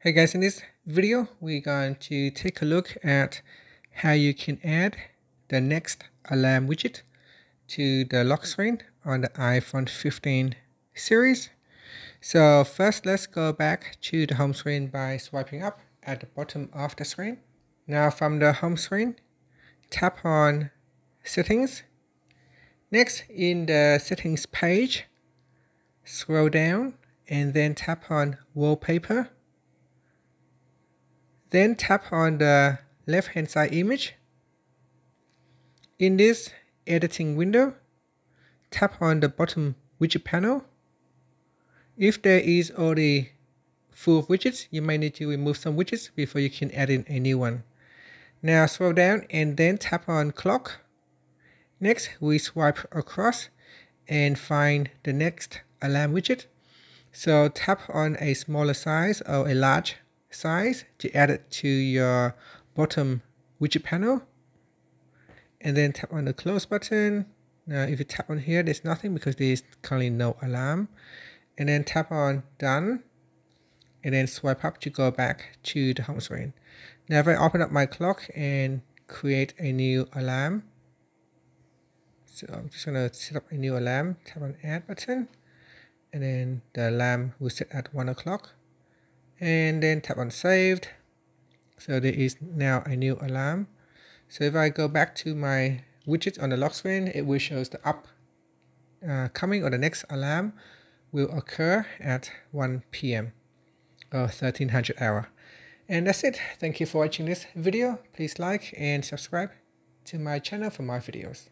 Hey guys, in this video, we're going to take a look at how you can add the next alarm widget to the lock screen on the iPhone 15 series. So first, let's go back to the home screen by swiping up at the bottom of the screen. Now from the home screen, tap on settings. Next, in the settings page, scroll down and then tap on wallpaper then tap on the left hand side image. In this editing window, tap on the bottom widget panel. If there is already full of widgets, you might need to remove some widgets before you can add in a new one. Now scroll down and then tap on clock. Next, we swipe across and find the next alarm widget. So tap on a smaller size or a large size to add it to your bottom widget panel. And then tap on the close button. Now if you tap on here there's nothing because there's currently no alarm. And then tap on done. And then swipe up to go back to the home screen. Now if I open up my clock and create a new alarm. So I'm just going to set up a new alarm. Tap on add button. And then the alarm will set at 1 o'clock and then tap on saved. So there is now a new alarm. So if I go back to my widget on the lock screen it will show the up uh, coming or the next alarm will occur at 1 p.m. or 1300 hour. And that's it. Thank you for watching this video. Please like and subscribe to my channel for more videos